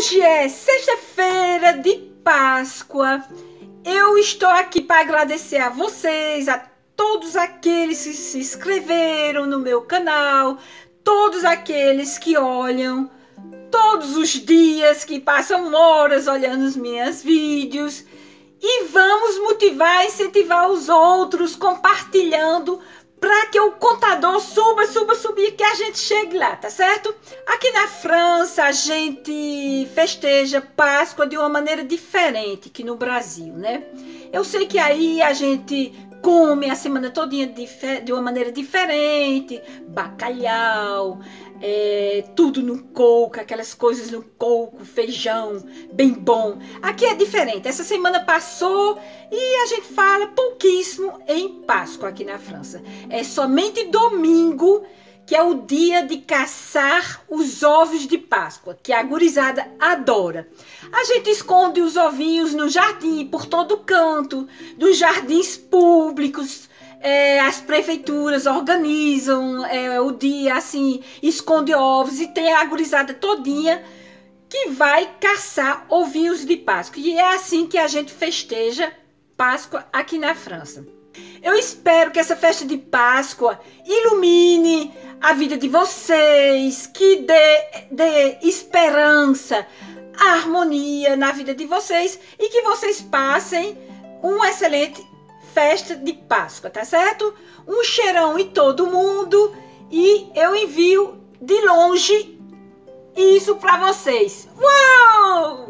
Hoje é sexta-feira de Páscoa. Eu estou aqui para agradecer a vocês, a todos aqueles que se inscreveram no meu canal, todos aqueles que olham todos os dias, que passam horas olhando os meus vídeos. E vamos motivar, incentivar os outros, compartilhando para que o contador suba, suba, subir, que a gente chegue lá, tá certo? Aqui na França a gente festeja Páscoa de uma maneira diferente que no Brasil, né? Eu sei que aí a gente come a semana todinha de, de uma maneira diferente, bacalhau, é, tudo no coco, aquelas coisas no coco, feijão, bem bom. Aqui é diferente. Essa semana passou e a gente fala pouquíssimo em Páscoa aqui na França. É somente domingo que é o dia de caçar os ovos de Páscoa, que a gurizada adora. A gente esconde os ovinhos no jardim, por todo canto, dos jardins públicos, é, as prefeituras organizam é, o dia assim, esconde ovos e tem a gurizada todinha que vai caçar ovinhos de Páscoa. E é assim que a gente festeja Páscoa aqui na França. Eu espero que essa festa de Páscoa ilumine a vida de vocês, que dê, dê esperança, harmonia na vida de vocês e que vocês passem um excelente festa de Páscoa, tá certo? Um cheirão em todo mundo e eu envio de longe isso para vocês. Uau!